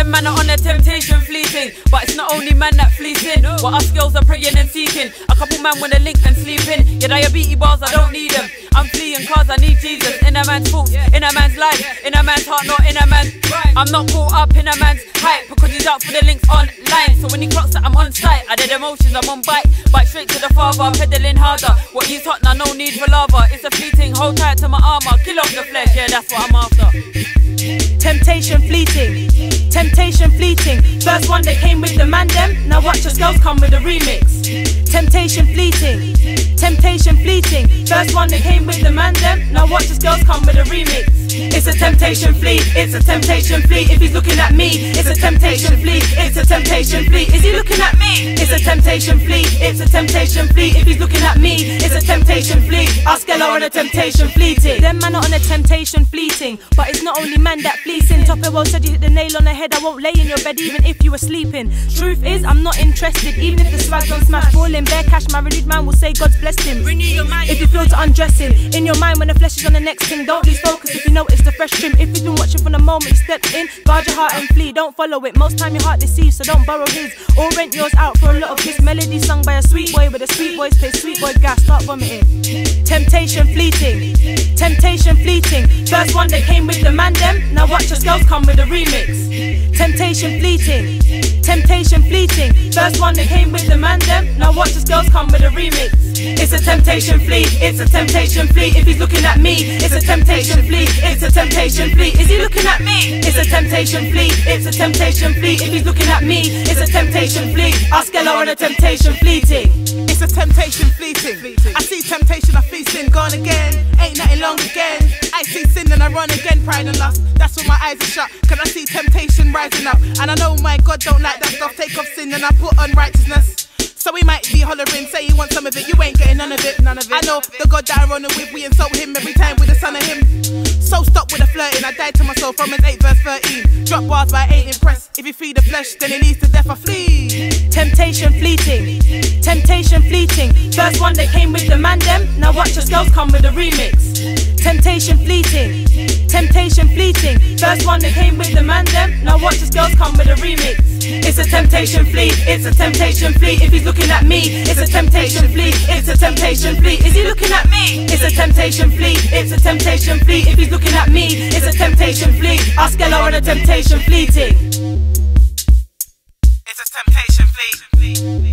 Them man are on a temptation fleeting, but it's not only man that fleecing. What us girls are praying and seeking. A couple man wanna link and sleep in. Yeah, diabetes bars, I don't need them. I'm fleeing cause I need Jesus in a man's thoughts, in a man's life, in a man's heart, not in a man's. I'm not caught up in a man's hype because he's out for the links online. So when he clocks that I'm on site, I did emotions, I'm on bike, bike straight to the father, pedaling harder. What he's hot now, no need for lava. It's a fleeting, hold tight to my armor, kill off the flesh, yeah, that's what I'm after. Temptation fleeting, temptation fleeting. First one that came with the man them. Now watch us girls come with a remix. Temptation fleeting, temptation fleeting. First one that came with the man them. Now watch us girls come with a remix. It's a temptation fleet, it's a temptation fleet. If he's looking at me, it's a temptation fleet, it's a temptation fleet. Is he looking at me? It's a temptation fleet, it's a temptation fleet. If he's looking at me, it's a temptation fleet. Ask Ella on a temptation fleeting. Them man are on a temptation fleeting, but it's not only man that fleecing. Top of well said you hit the nail on the head. I won't lay in your bed even if you were sleeping. Truth is, I'm not interested, even if the swag don't smash. Falling bare cash, my renewed man will say God's blessed him. Renew your mind. If you feel to undress him, in your mind when the flesh is on the next thing, don't lose focus if you notice the fresh trim. If you've been watching from the moment you stepped in, guard your heart and flee. Don't follow it. Most time your heart deceives, so don't borrow his. Or rent yours out for a lot of this melody sung by a sweet boy with a sweet voice. Play sweet boy gas, start vomiting. Temptation fleeting, temptation fleeting. First one that came with the man them. Now watch us girls come with a remix. Temptation fleeting, temptation fleeting. First one that came with the man them. Now watch us girls come with a remix. It's a temptation fleet, it's a temptation fleet. If he's looking at me, it's a temptation fleet, it's a temptation fleet. Is he looking at me? It's a temptation fleet, it's a temptation fleet. If he's looking at me, it's a temptation fleet. Ask Ella on a temptation fleeting. Temptation fleeting. I see temptation, I feel sin gone again. Ain't nothing long again. I see sin and I run again, pride and lust. That's when my eyes are shut. Cause I see temptation rising up. And I know my God don't like that stuff. Take off sin and I put on righteousness. So we might be hollering, say you want some of it, you ain't getting none of it, none of it. I know the God that I'm running with, we insult him every time with the son of him. So stop with the flirting, I died to myself Romans 8 verse 13. Drop bars, but I ain't impressed. If you feed the flesh, then it leads to death, I flee. Temptation fleeting, temptation fleeting. First one that came with the man them. Now watch us girls come with a remix. Temptation fleeting, temptation fleeting. First one that came with the man them. Now watch us girls come with a remix. A temptation fleet, it's a temptation fleet. If he's looking at me, it's a temptation fleet, it's a temptation fleet. Is he looking at me? It's a temptation fleet, it's a temptation fleet. If he's looking at me, it's a temptation fleet. Ask Ella on a temptation fleeting. It's a temptation fleet.